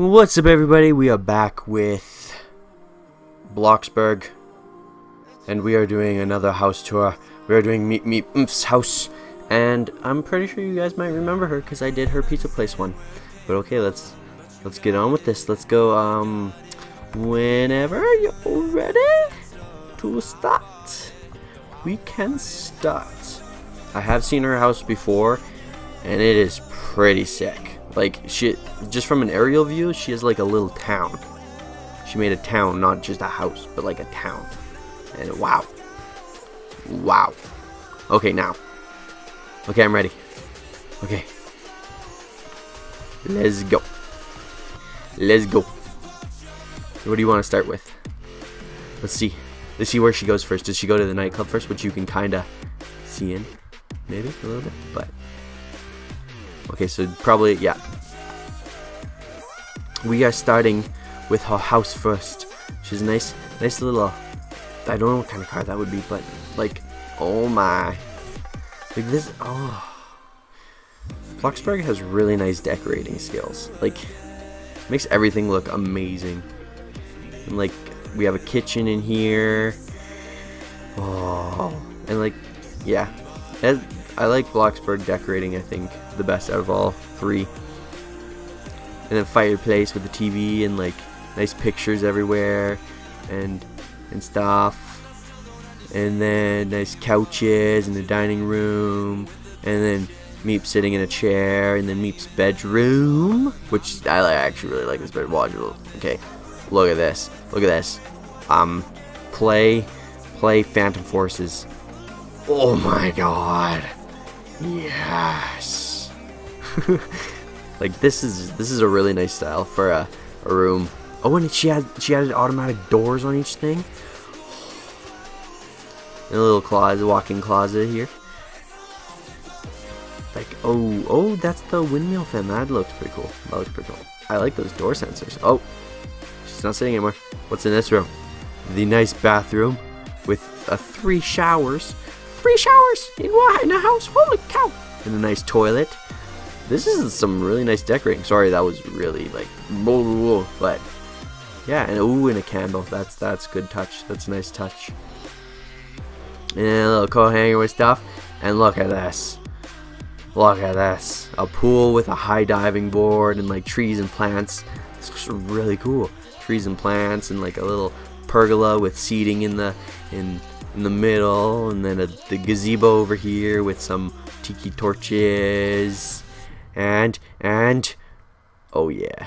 What's up everybody? We are back with Bloxburg and we are doing another house tour. We are doing Meet Meep Oomp's house and I'm pretty sure you guys might remember her because I did her pizza place one. But okay, let's let's get on with this. Let's go um whenever you're ready to start. We can start. I have seen her house before and it is pretty sick. Like she just from an aerial view, she is like a little town. She made a town, not just a house, but like a town. And wow. Wow. Okay, now. Okay, I'm ready. Okay. Let's go. Let's go. What do you want to start with? Let's see. Let's see where she goes first. Does she go to the nightclub first, which you can kind of see in? Maybe a little bit, but Okay, so probably, yeah. We are starting with her house first. She's a nice, nice little, I don't know what kind of car that would be, but like, oh my. Like this, oh. Bloxburg has really nice decorating skills. Like, makes everything look amazing. And like, we have a kitchen in here. Oh, and like, yeah. I like Bloxburg decorating, I think, the best out of all three. And then fireplace with the TV and like nice pictures everywhere and and stuff. And then nice couches in the dining room. And then Meep sitting in a chair. And then Meep's bedroom. Which I actually really like this bed. Watch Okay. Look at this. Look at this. Um play play Phantom Forces. Oh my god. Yes. like this is this is a really nice style for a, a room. Oh, and she had she added automatic doors on each thing. And a little closet, walk-in closet here. Like oh oh, that's the windmill fan. That looks pretty cool. That looks pretty cool. I like those door sensors. Oh, she's not sitting anymore. What's in this room? The nice bathroom with uh, three showers Three showers in in a house. Holy cow! And a nice toilet. This is some really nice decorating. Sorry, that was really like, but yeah, and ooh, and a candle. That's that's good touch. That's a nice touch. And a little coat hanger with stuff. And look at this. Look at this. A pool with a high diving board and like trees and plants. It's really cool. Trees and plants and like a little pergola with seating in the in in the middle, and then a, the gazebo over here with some tiki torches, and and oh yeah,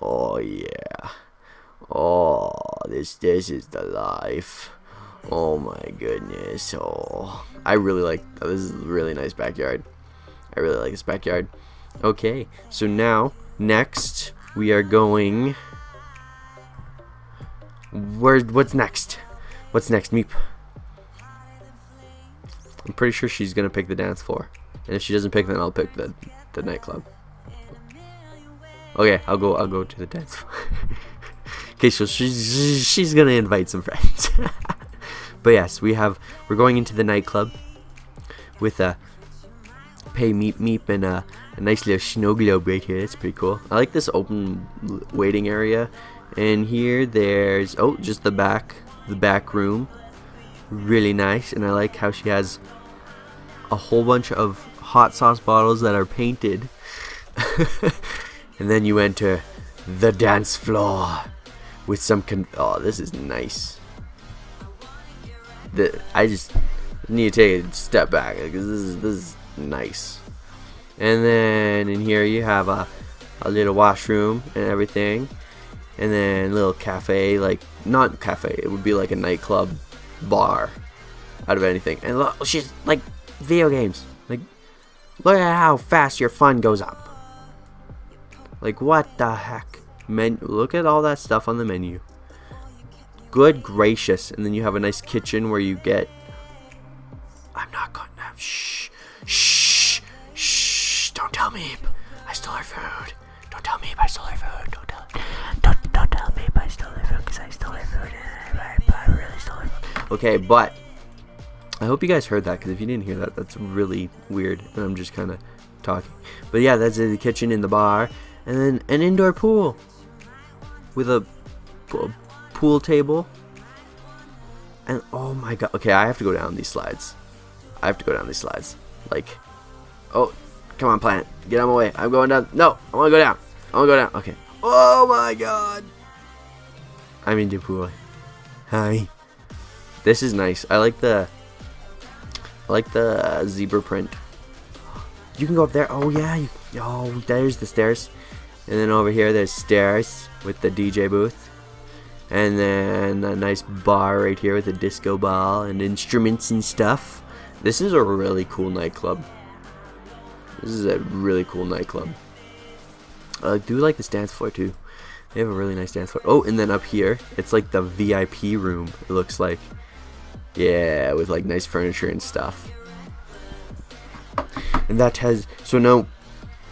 oh yeah, oh this this is the life. Oh my goodness. Oh, I really like oh, this is a really nice backyard. I really like this backyard. Okay, so now next we are going. Where? What's next? What's next, Meep? I'm pretty sure she's gonna pick the dance floor. And if she doesn't pick, then I'll pick the the nightclub. Okay, I'll go. I'll go to the dance floor. okay, so she's she's gonna invite some friends. but yes, we have. We're going into the nightclub with a pay meep meep and a, a nice little snow right here. That's pretty cool. I like this open waiting area. And here, there's oh, just the back, the back room really nice and I like how she has a whole bunch of hot sauce bottles that are painted. and then you enter the dance floor with some con oh this is nice. The I just need to take a step back because this is this is nice. And then in here you have a a little washroom and everything. And then a little cafe, like not cafe, it would be like a nightclub bar out of anything. And look, she's like video games. Like, look at how fast your fun goes up. Like, what the heck? Men look at all that stuff on the menu. Good gracious. And then you have a nice kitchen where you get... I'm not going to... Shh. Shh. Shh. Don't tell me. I stole her food. Don't tell me I stole her food. Don't tell... Don't, don't tell me I stole her food because I stole her food. I really stole food. Okay, but I hope you guys heard that because if you didn't hear that, that's really weird. And I'm just kind of talking. But yeah, that's the kitchen in the bar. And then an indoor pool. with a pool table. And oh my god. Okay, I have to go down these slides. I have to go down these slides. Like, oh, come on, planet. Get out of my way. I'm going down. No, I want to go down. I want to go down. Okay. Oh my god. I'm in pool. Hi. This is nice. I like the I like the uh, zebra print. You can go up there. Oh yeah. You, oh, there's the stairs. And then over here, there's stairs with the DJ booth. And then a nice bar right here with a disco ball and instruments and stuff. This is a really cool nightclub. This is a really cool nightclub. I do like this dance floor too. They have a really nice dance floor. Oh, and then up here, it's like the VIP room, it looks like. Yeah, with like nice furniture and stuff. And that has, so now,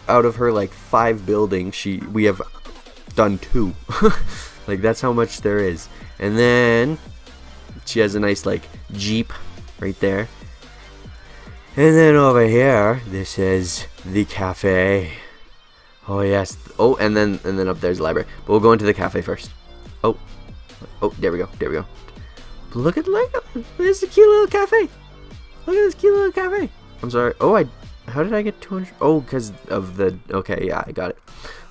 out of her like five buildings, she we have done two. like that's how much there is. And then, she has a nice like Jeep right there. And then over here, this is the cafe. Oh yes. Oh, and then and then up there's the library. But we'll go into the cafe first. Oh, oh, there we go. There we go. But look at like there's a cute little cafe. Look at this cute little cafe. I'm sorry. Oh, I. How did I get 200? Oh, because of the. Okay, yeah, I got it.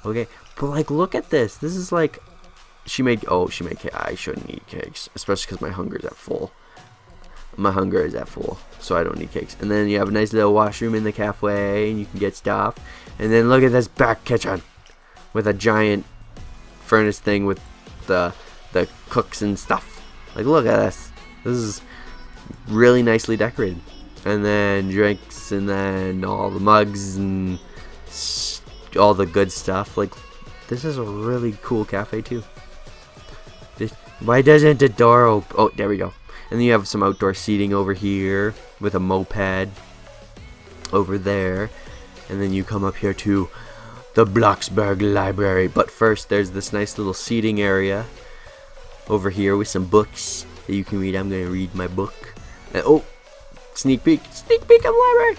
Okay, but like, look at this. This is like. She made. Oh, she made cake. I shouldn't eat cakes, especially because my hunger is at full. My hunger is at full, so I don't need cakes. And then you have a nice little washroom in the cafe, and you can get stuff. And then look at this back kitchen with a giant furnace thing with the the cooks and stuff. Like look at this. This is really nicely decorated. And then drinks and then all the mugs and all the good stuff. Like this is a really cool cafe too. This, why doesn't the door open? Oh, there we go. And then you have some outdoor seating over here with a moped over there and then you come up here to the Bloxburg Library. But first, there's this nice little seating area over here with some books that you can read. I'm to read my book. Oh, sneak peek. Sneak peek of the library.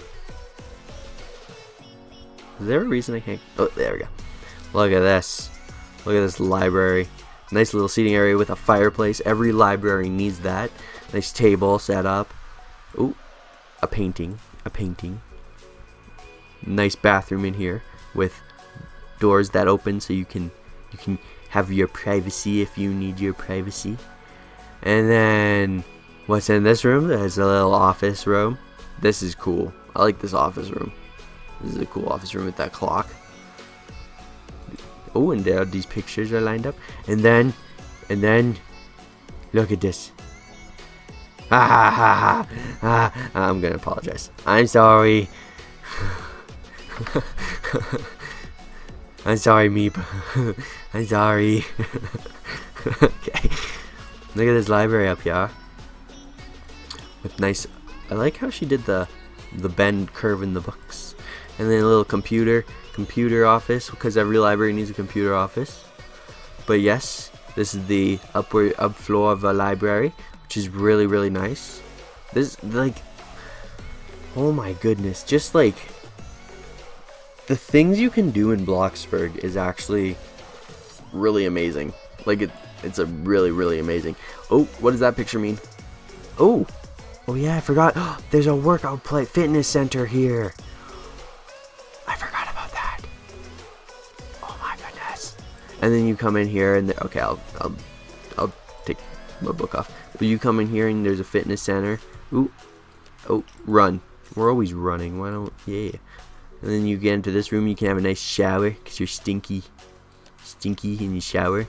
Is there a reason I can't? Oh, there we go. Look at this. Look at this library. Nice little seating area with a fireplace. Every library needs that. Nice table set up. Ooh, a painting. A painting nice bathroom in here with doors that open so you can you can have your privacy if you need your privacy. And then what's in this room? There's a little office room. This is cool. I like this office room. This is a cool office room with that clock. Oh, and there these pictures are lined up. And then, and then, look at this. Ah, ha, ha, ha. ah, I'm gonna apologize. I'm sorry. I'm sorry, Meep. I'm sorry. okay. Look at this library up here. With nice... I like how she did the the bend curve in the books. And then a little computer. Computer office, because every library needs a computer office. But yes, this is the upward up floor of a library, which is really, really nice. This, like... Oh my goodness. Just like the things you can do in Bloxburg is actually really amazing. Like it, it's a really, really amazing. Oh, what does that picture mean? Oh, oh yeah, I forgot. There's a workout play fitness center here. I forgot about that. Oh my goodness. And then you come in here and okay, I'll, I'll, I'll take my book off. But you come in here and there's a fitness center. Ooh, oh, run. We're always running. Why don't? Yeah. And then you get into this room, you can have a nice shower because you're stinky. Stinky in your shower.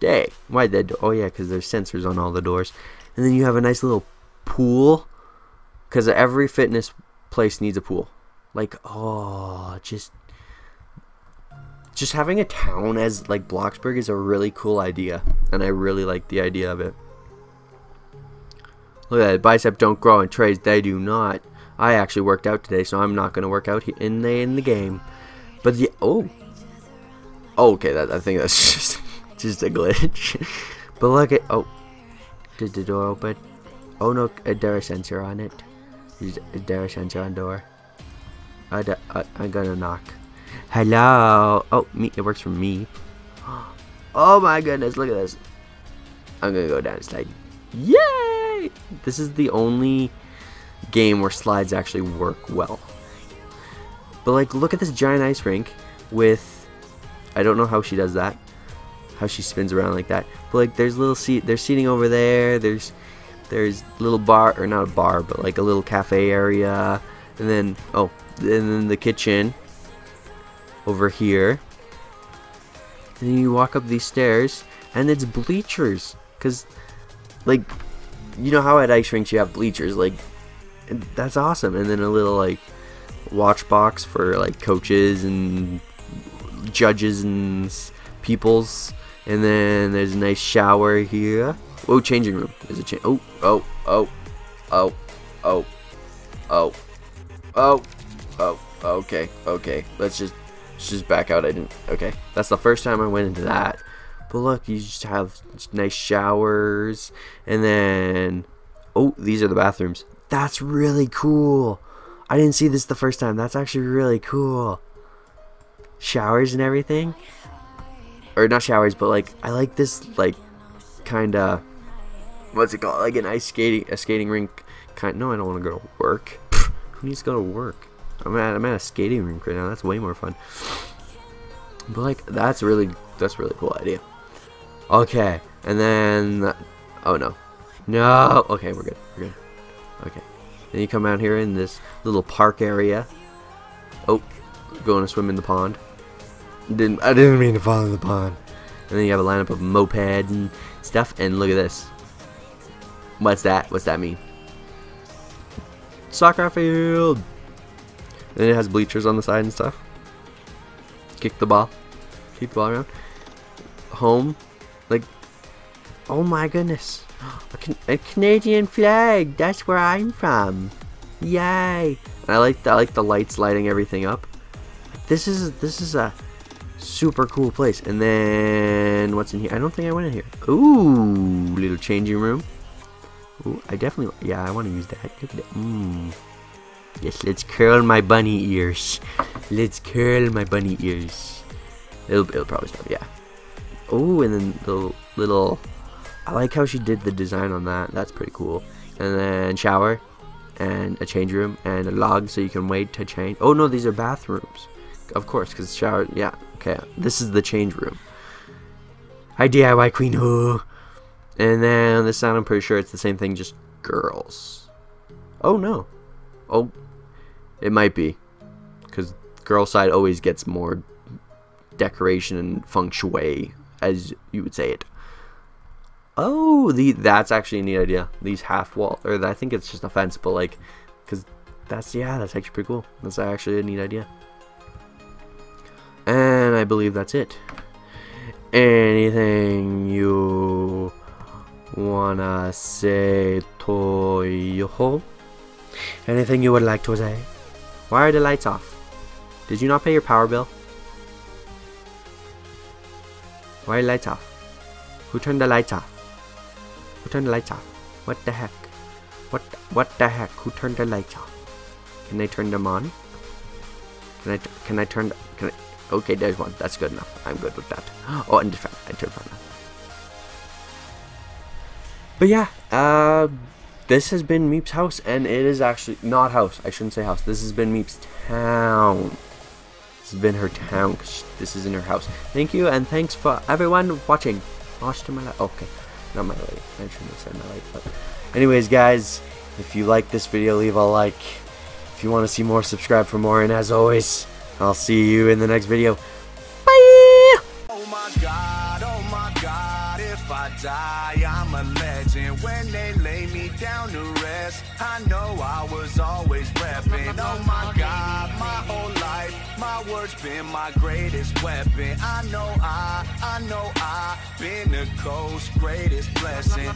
Dang, why that door? Oh yeah, because there's sensors on all the doors. And then you have a nice little pool. Because every fitness place needs a pool. Like, oh, just... Just having a town as, like, Bloxburg is a really cool idea. And I really like the idea of it. Look at that, bicep don't grow and trades, they do not. I actually worked out today, so I'm not going to work out in the in the game. But the oh, oh okay, that I think that's just just a glitch. but look at oh, did the door open? Oh no, a sensor on it? Is, is there a sensor on door? I, I I'm gonna knock. Hello. Oh, me. It works for me. Oh my goodness! Look at this. I'm gonna go down. Yay! This is the only game where slides actually work well. But like, look at this giant ice rink with. I don't know how she does that. How she spins around like that. But like, there's little seat. There's seating over there. There's there's little bar or not a bar, but like a little cafe area. And then oh, and then the kitchen over here. And then you walk up these stairs, and it's bleachers. Cause, like, you know how at ice rinks you have bleachers, like, that's awesome. And then a little like watch box for like coaches and judges and peoples. And then there's a nice shower here. Oh, changing room. There's a change. Oh, oh, oh, oh, oh, oh, oh, oh. Okay, okay. Let's just let's just back out. I didn't. Okay, that's the first time I went into that. But look, you just have nice showers, and then oh, these are the bathrooms. That's really cool. I didn't see this the first time. That's actually really cool. Showers and everything, or not showers, but like I like this like kind of what's it called? Like an ice skating a skating rink kind. No, I don't want to go to work. Who needs to go to work? I'm at I'm at a skating rink right now. That's way more fun. But like that's really that's really cool idea. Okay, and then oh no, no. Okay, we're good. We're good. Okay. Then you come out here in this little park area. Oh, going to swim in the pond. Didn't I didn't mean to fall in the pond. And then you have a lineup of mopeds and stuff. And look at this. What's that? What's that mean? Soccer field. And it has bleachers on the side and stuff. Kick the ball. Keep the ball around. Home. Like, oh my goodness. A, can a Canadian flag. That's where I'm from. Yay. And I like I like the lights lighting everything up. This is this is a super cool place. And then what's in here? I don't think I went in here. Ooh, little changing room. Ooh, I definitely yeah, I want to use that. Look at that. Mmm. Yes, let's curl my bunny ears. Let's curl my bunny ears. It'll, it'll probably stop, yeah. Oh, and then the little... I like how she did the design on that. That's pretty cool. And then shower, and a change room, and a log so you can wait to change. Oh, no, these are bathrooms. Of course, because shower... Yeah, okay. This is the change room. Hi, DIY Queen Who. And then this sound, I'm pretty sure it's the same thing, just girls. Oh, no. Oh, it might be. Because girl side always gets more decoration and feng shui, as you would say it. Oh, the that's actually a neat idea. These half wall, or I think it's just a fence, but like, because that's, yeah, that's actually pretty cool. That's actually a neat idea. And I believe that's it. Anything you wanna say to you? Anything you would like to say? Why are the lights off? Did you not pay your power bill? Why are lights off? Who turned the lights off? Who turned the lights off? What the heck? What what the heck? Who turned the lights off? Can I turn them on? Can I can I turn can I Okay, there's one. That's good enough. I'm good with that. Oh, and fact, I turned on. But yeah, uh this has been Meep's house, and it is actually not house. I shouldn't say house. This has been Meep's town. This has been her town. This is in her house. Thank you, and thanks for everyone watching. Watch to my light. Okay, not my light. I shouldn't have said my light. But anyways, guys, if you like this video, leave a like. If you want to see more, subscribe for more. And as always, I'll see you in the next video. Oh oh die, I'm a legend. When they lay me down to rest, I know I was always repping. Oh my God, my whole my words been my greatest weapon. I know I, I know I, been the coast's greatest blessing.